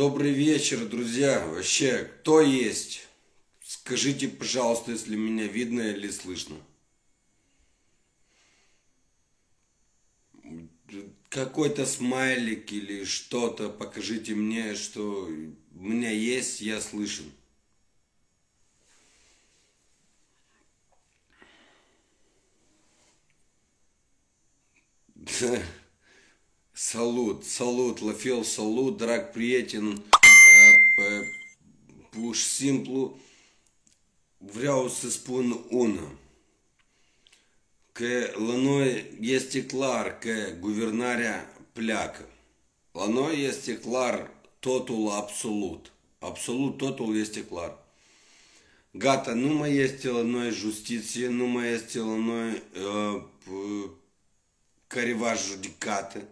Добрый вечер, друзья. Вообще, кто есть? Скажите, пожалуйста, если меня видно или слышно. Какой-то смайлик или что-то, покажите мне, что у меня есть, я слышен. Salut, salut, la fel, salut, drag prieten, uh, pur și simplu vreau să spun una, că la noi este clar că guvernarea pleacă. La noi este clar totul absolut. Absolut totul este clar. Gata, nu mai este la noi justiție, nu mai este la noi uh, careva judicată.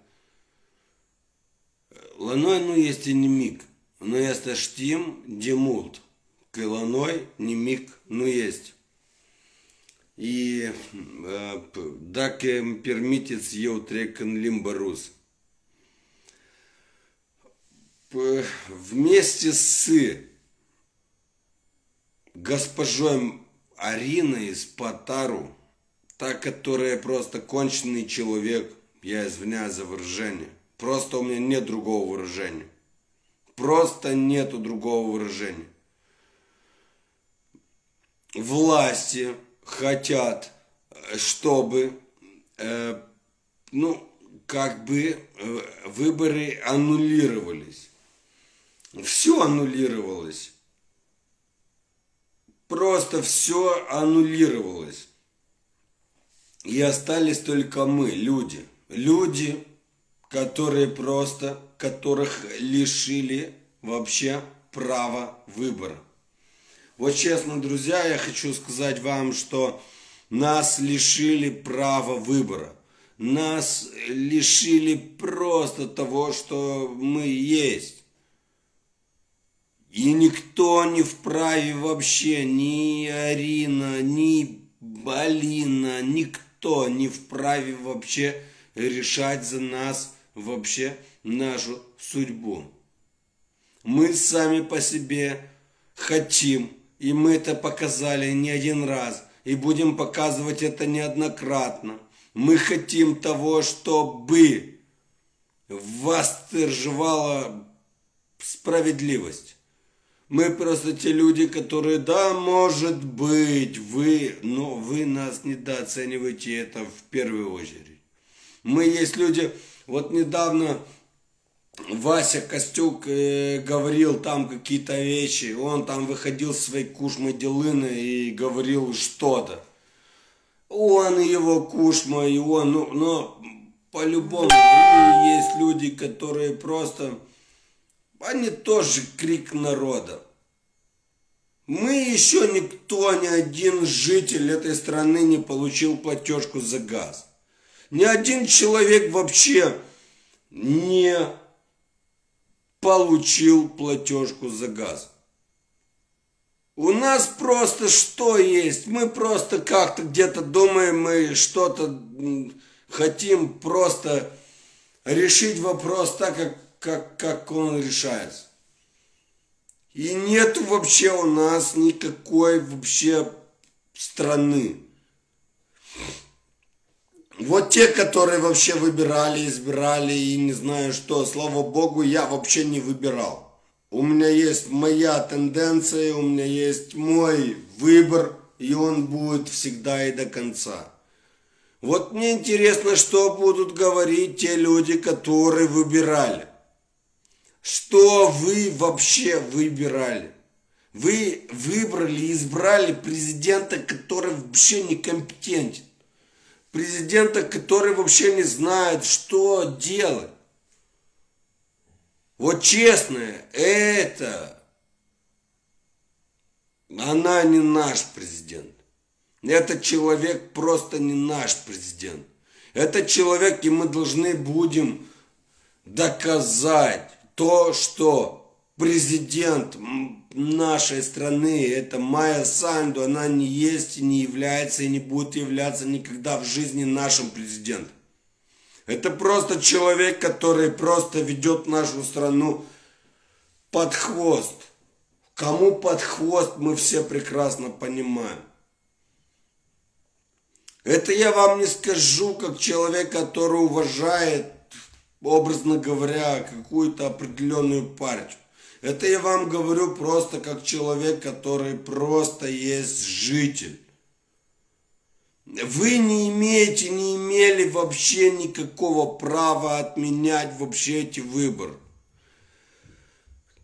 Noi nu este nimic. Noi asta știm de mult. Că la noi nimic nu este. И dacă îmi permiteți, eu. Вместе с госпожой Ариной Спатару, та, которая просто конченый человек, я извиняюсь за выражение, просто у меня нет другого выражения. Просто нету другого выражения. Власти хотят, чтобы, э, ну, как бы э, выборы аннулировались. Все аннулировалось. Просто все аннулировалось. И остались только мы, люди. Люди, которые просто, которых лишили вообще права выбора. Вот честно, друзья, я хочу сказать вам, что нас лишили права выбора. Нас лишили просто того, что мы есть. И никто не вправе вообще, ни Арина, ни Алина, никто не вправе вообще решать за нас вообще нашу судьбу. Мы сами по себе хотим, и мы это показали не один раз, и будем показывать это неоднократно. Мы хотим того, чтобы восторжевала справедливость. Мы просто те люди, которые, да, может быть, вы, но вы нас недооцениваете это в первую очередь. Мы есть люди, вот недавно Вася Костюк э, говорил там какие-то вещи, он там выходил с своей кушмой делыны и говорил что-то. Он и его кушма, и он, ну, но по-любому есть люди, которые просто, они тоже крик народа. Мы еще никто, ни один житель этой страны не получил платежку за газ. Ни один человек вообще не получил платежку за газ. У нас просто что есть? Мы просто как-то где-то думаем, мы что-то хотим просто решить вопрос так, как, как, как он решается. И нету вообще у нас никакой вообще страны. Вот те, которые вообще выбирали, избирали и не знаю что, слава богу, я вообще не выбирал. У меня есть моя тенденция, у меня есть мой выбор, и он будет всегда и до конца. Вот мне интересно, что будут говорить те люди, которые выбирали. Что вы вообще выбирали? Вы выбрали, избрали президента, который вообще некомпетентен президента, который вообще не знает, что делать. Вот честно, это она не наш президент. Этот человек просто не наш президент. Этот человек, и мы должны будем доказать то, что президент нашей страны, это Майя Санду, она не есть и не является и не будет являться никогда в жизни нашим президентом. Это просто человек, который просто ведет нашу страну под хвост. Кому под хвост, мы все прекрасно понимаем. Это я вам не скажу, как человек, который уважает, образно говоря, какую-то определенную партию. Это я вам говорю просто как человек, который просто есть житель. Вы не имеете, не имели вообще никакого права отменять вообще эти выборы.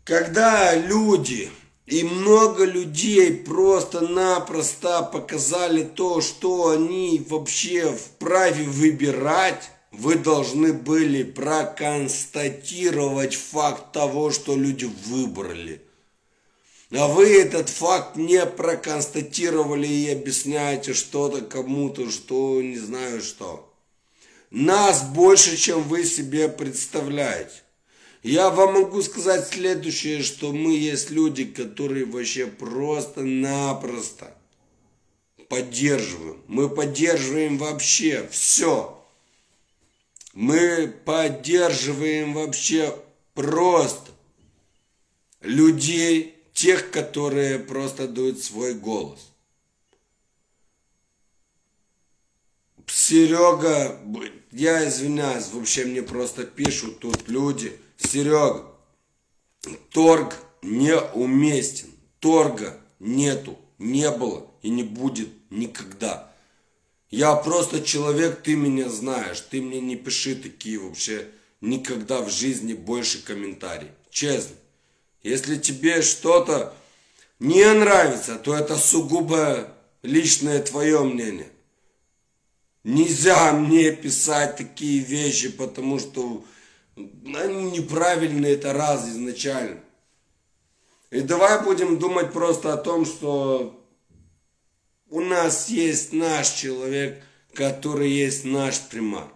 Когда люди и много людей просто-напросто показали то, что они вообще вправе выбирать, вы должны были проконстатировать факт того, что люди выбрали. А вы этот факт не проконстатировали и объясняете что-то кому-то, что не знаю что. Нас больше, чем вы себе представляете. Я вам могу сказать следующее, что мы есть люди, которые вообще просто-напросто поддерживаем. Мы поддерживаем вообще все. Мы поддерживаем вообще просто людей, тех, которые просто дают свой голос. Серега, я извиняюсь, вообще мне просто пишут тут люди – Серега, торг неуместен. Торга нету, не было и не будет никогда. Я просто человек, ты меня знаешь. Ты мне не пиши такие вообще никогда в жизни больше комментарий. Честно. Если тебе что-то не нравится, то это сугубо личное твое мнение. Нельзя мне писать такие вещи, потому что они неправильные, это раз изначально. И давай будем думать просто о том, что у нас есть наш человек, который есть наш примар.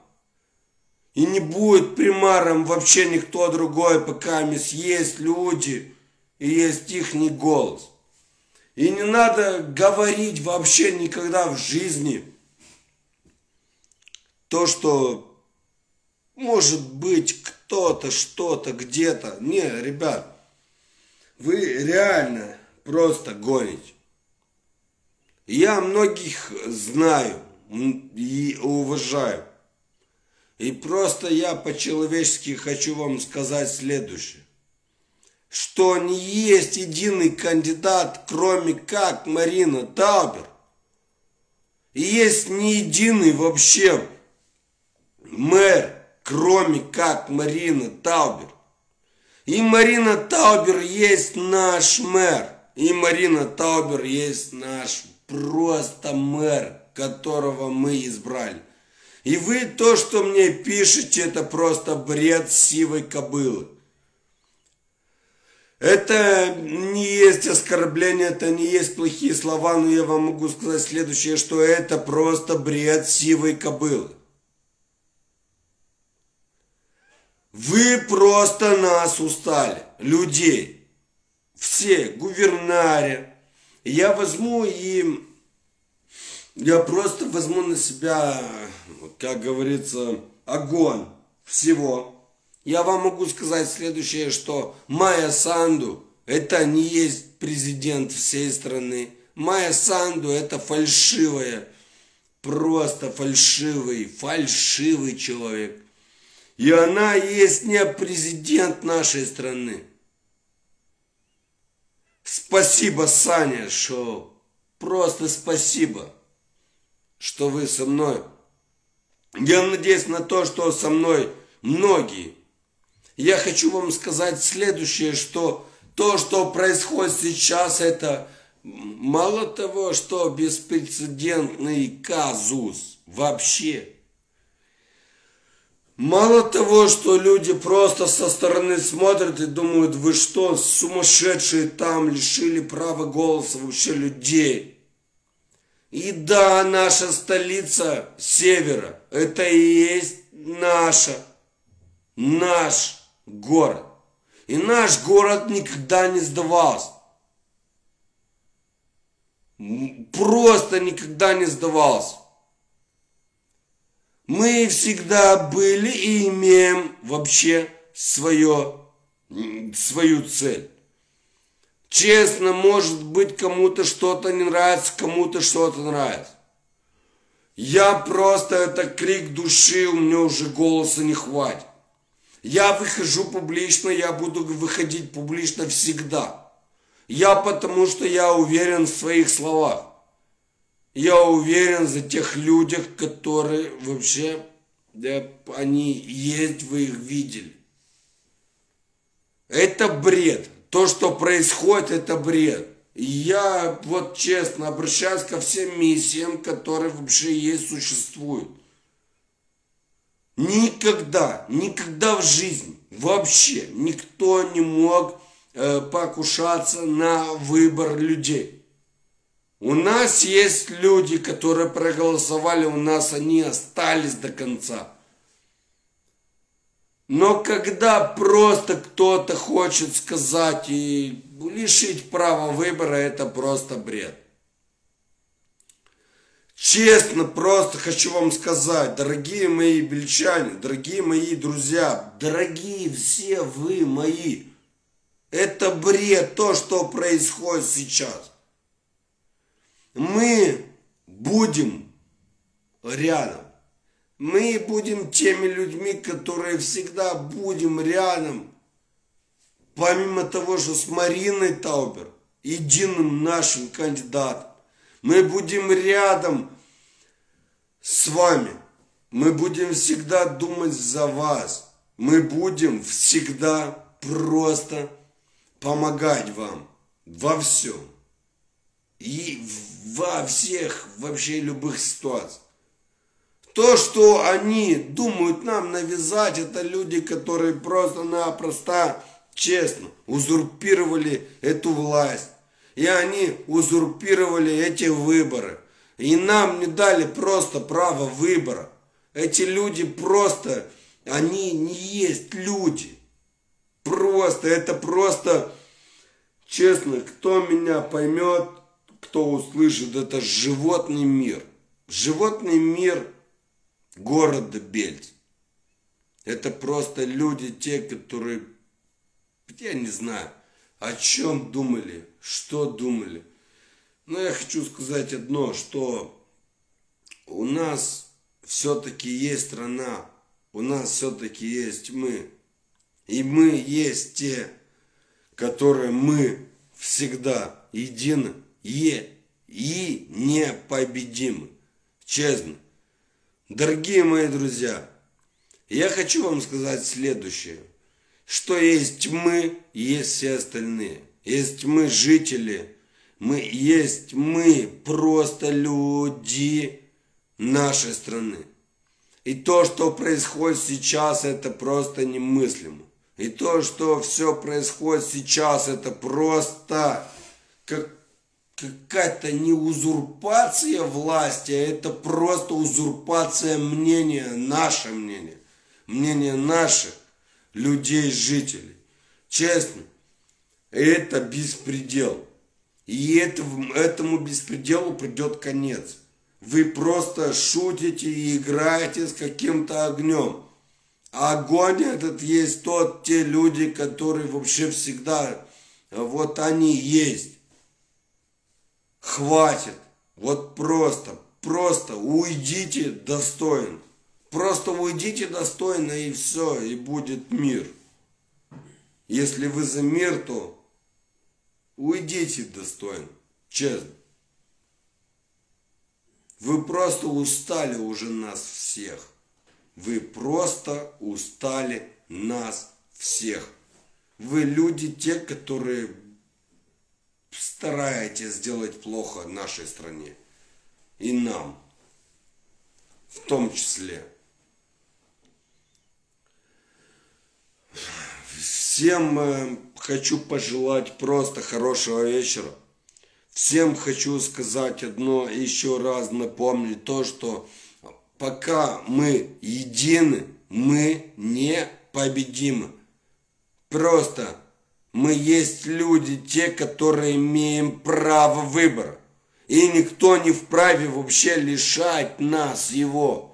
И не будет примаром вообще никто другой, пока есть люди и есть их голос. И не надо говорить вообще никогда в жизни то, что может быть, кто-то, что-то, где-то. Не, ребят, вы реально просто гоните. Я многих знаю и уважаю. И просто я по-человечески хочу вам сказать следующее. Что не есть единый кандидат, кроме как Марина Таубер. И есть не единый вообще мэр кроме как Марина Таубер. И Марина Таубер есть наш мэр. И Марина Таубер есть наш просто мэр, которого мы избрали. И вы то, что мне пишете, это просто бред сивой кобылы. Это не есть оскорбление, это не есть плохие слова, но я вам могу сказать следующее, что это просто бред сивой кобылы. Вы просто нас устали, людей. Все, гувернаре. Я возьму и я просто возьму на себя, как говорится, огонь всего. Я вам могу сказать следующее, что Майя Санду это не есть президент всей страны. Майя Санду это фальшивая, просто фальшивый, фальшивый человек. И она есть не президент нашей страны. Спасибо, Саня, что просто спасибо, что вы со мной. Я надеюсь на то, что со мной многие. Я хочу вам сказать следующее, что то, что происходит сейчас, это мало того, что беспрецедентный казус вообще – Мало того, что люди просто со стороны смотрят и думают, вы что, сумасшедшие там, лишили права голоса вообще людей. И да, наша столица севера, это и есть наша, наш город. И наш город никогда не сдавался. Просто никогда не сдавался. Мы всегда были и имеем вообще свое свою цель. Честно, может быть, кому-то что-то не нравится, кому-то что-то нравится. Я просто, это крик души, у меня уже голоса не хватит. Я выхожу публично, я буду выходить публично всегда. Я потому что я уверен в своих словах. Я уверен за тех людях, которые вообще, да, они есть, вы их видели. Это бред. То, что происходит, это бред. Я вот честно обращаюсь ко всем миссиям, которые вообще есть, существуют. Никогда, никогда в жизни вообще никто не мог э, покушаться на выбор людей. У нас есть люди, которые проголосовали, у нас они остались до конца. Но когда просто кто-то хочет сказать и лишить права выбора, это просто бред. Честно, просто хочу вам сказать, дорогие мои бельчане, дорогие мои друзья, дорогие все вы мои, это бред, то, что происходит сейчас. Мы будем рядом. Мы будем теми людьми, которые всегда будем рядом. Помимо того, что с Мариной Таубер, единым нашим кандидатом, мы будем рядом с вами. Мы будем всегда думать за вас. Мы будем всегда просто помогать вам во всем. И во всех вообще любых ситуациях. То, что они думают нам навязать, это люди, которые просто-напросто, честно, узурпировали эту власть. И они узурпировали эти выборы. И нам не дали просто право выбора. Эти люди просто, они не есть люди. Просто, это просто, честно, кто меня поймет, кто услышит, это животный мир. Животный мир города Бельц. Это просто люди, те, которые, я не знаю, о чем думали, что думали. Но я хочу сказать одно, что у нас все-таки есть страна, у нас все-таки есть мы. И мы есть те, которые мы всегда едины и, и непобедимы. Честно. Дорогие мои друзья, я хочу вам сказать следующее что есть мы, есть все остальные. Есть мы жители, мы есть мы просто люди нашей страны. И то, что происходит сейчас, это просто немыслимо. И то, что все происходит сейчас, это просто как, какая-то не узурпация власти, а это просто узурпация мнения, наше мнение, мнение наших людей, жителей. Честно, это беспредел. И это, этому беспределу придет конец. Вы просто шутите и играете с каким-то огнем. Огонь этот есть тот, те люди, которые вообще всегда, вот они есть. Хватит. Вот просто, просто уйдите достойно. Просто уйдите достойно и все, и будет мир. Если вы за мир, то уйдите достойно, честно. Вы просто устали уже нас всех. Вы просто устали нас всех. Вы люди те, которые стараетесь сделать плохо нашей стране. И нам в том числе. Всем э, хочу пожелать просто хорошего вечера. Всем хочу сказать одно, еще раз напомнить то, что пока мы едины, мы не победимы. Просто мы есть люди, те, которые имеем право выбора. И никто не вправе вообще лишать нас его.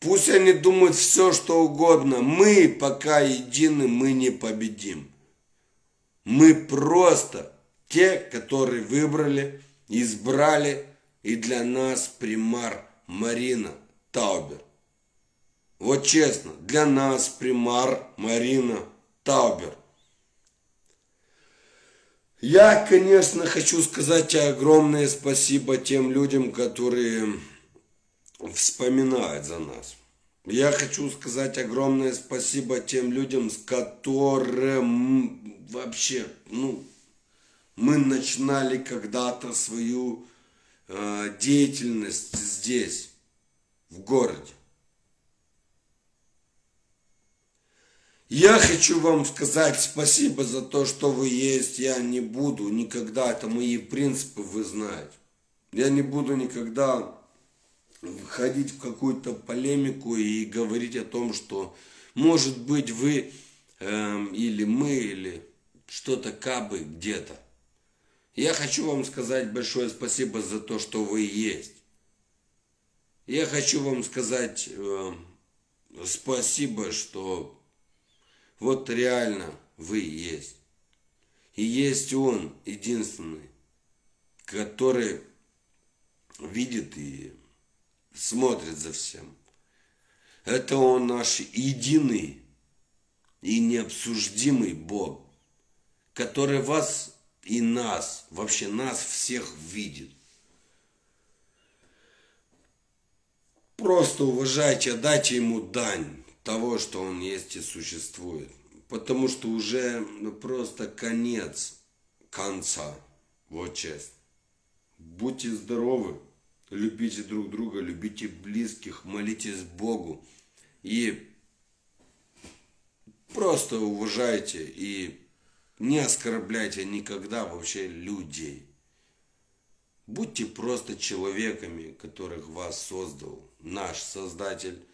Пусть они думают все, что угодно. Мы пока едины, мы не победим. Мы просто те, которые выбрали, избрали, и для нас примар Марина Таубер. Вот честно, для нас примар Марина Таубер. Я, конечно, хочу сказать огромное спасибо тем людям, которые вспоминают за нас. Я хочу сказать огромное спасибо тем людям, с которым вообще, ну, мы начинали когда-то свою э, деятельность здесь, в городе. Я хочу вам сказать спасибо за то, что вы есть. Я не буду никогда, это мои принципы, вы знаете. Я не буду никогда входить в какую-то полемику и говорить о том, что может быть вы э, или мы, или что-то кабы где-то. Я хочу вам сказать большое спасибо за то, что вы есть. Я хочу вам сказать э, спасибо, что вот реально вы есть. И есть Он единственный, который видит и смотрит за всем. Это Он наш единый и необсуждимый Бог, который вас и нас, вообще нас всех видит. Просто уважайте, отдайте ему дань того, что он есть и существует. Потому что уже просто конец конца. Вот честно. Будьте здоровы, любите друг друга, любите близких, молитесь Богу. И просто уважайте и не оскорбляйте никогда вообще людей. Будьте просто человеками, которых вас создал наш Создатель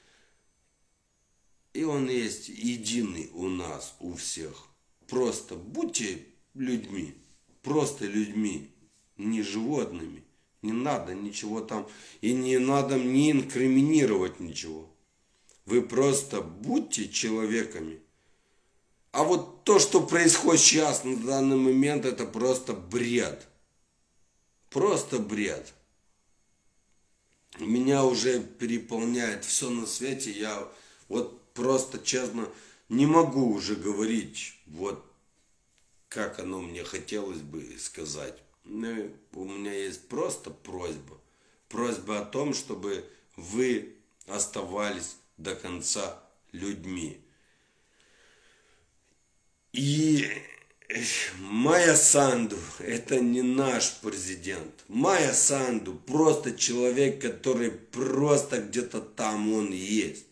и он есть единый у нас, у всех. Просто будьте людьми, просто людьми, не животными. Не надо ничего там, и не надо не инкриминировать ничего. Вы просто будьте человеками. А вот то, что происходит сейчас, на данный момент, это просто бред. Просто бред. Меня уже переполняет все на свете. Я вот просто, честно, не могу уже говорить, вот как оно мне хотелось бы сказать. Ну, у меня есть просто просьба. Просьба о том, чтобы вы оставались до конца людьми. И Майя Санду – это не наш президент. Майя Санду – просто человек, который просто где-то там он есть.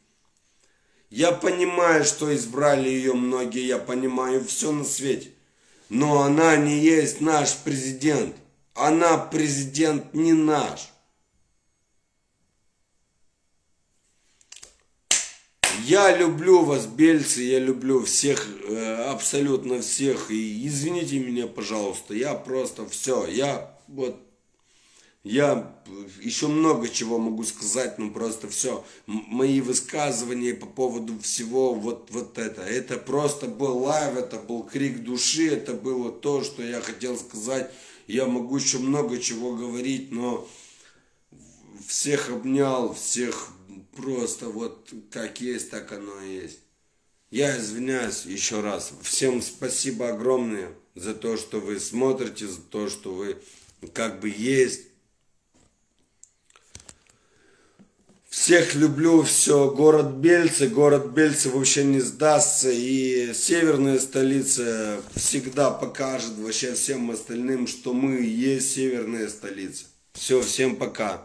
Я понимаю, что избрали ее многие, я понимаю все на свете. Но она не есть наш президент. Она президент не наш. Я люблю вас, бельцы, я люблю всех, э, абсолютно всех. И извините меня, пожалуйста, я просто все, я вот я еще много чего могу сказать, но просто все, мои высказывания по поводу всего вот, вот это, это просто был live, это был крик души, это было то, что я хотел сказать. Я могу еще много чего говорить, но всех обнял, всех просто вот как есть, так оно и есть. Я извиняюсь еще раз. Всем спасибо огромное за то, что вы смотрите, за то, что вы как бы есть. Всех люблю, все, город Бельцы, город Бельцы вообще не сдастся, и северная столица всегда покажет вообще всем остальным, что мы есть северная столица. Все, всем пока.